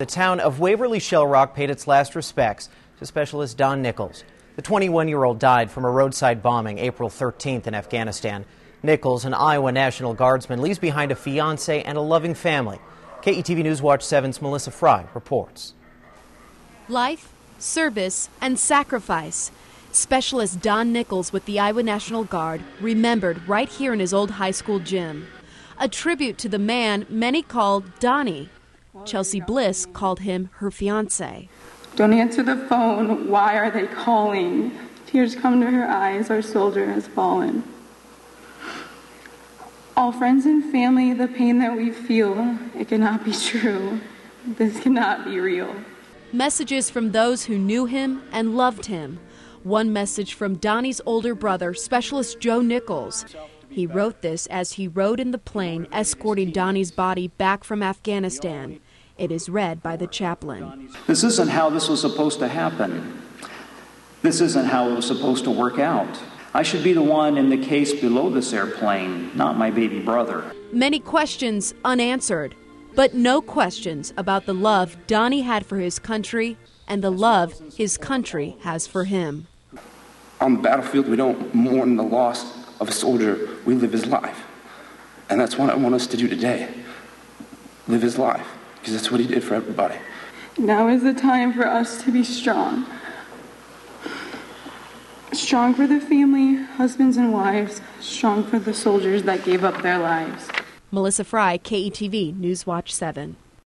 The town of Waverly Shell Rock paid its last respects to specialist Don Nichols. The 21 year old died from a roadside bombing April 13th in Afghanistan. Nichols, an Iowa National Guardsman, leaves behind a fiance and a loving family. KETV News Watch 7's Melissa Fry reports. Life, service, and sacrifice. Specialist Don Nichols with the Iowa National Guard remembered right here in his old high school gym. A tribute to the man many called Donnie. Chelsea Bliss called him her fiance. Don't answer the phone. Why are they calling? Tears come to her eyes. Our soldier has fallen. All friends and family, the pain that we feel, it cannot be true. This cannot be real. Messages from those who knew him and loved him. One message from Donnie's older brother, Specialist Joe Nichols. He wrote this as he rode in the plane escorting Donnie's body back from Afghanistan. It is read by the chaplain. This isn't how this was supposed to happen. This isn't how it was supposed to work out. I should be the one in the case below this airplane, not my baby brother. Many questions unanswered, but no questions about the love Donnie had for his country and the love his country has for him. On the battlefield, we don't mourn the loss of a soldier, we live his life. And that's what I want us to do today live his life because that's what he did for everybody. Now is the time for us to be strong. Strong for the family, husbands and wives, strong for the soldiers that gave up their lives. Melissa Fry, KETV News Watch 7.